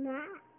Nah.